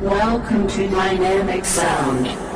Welcome to Dynamic Sound.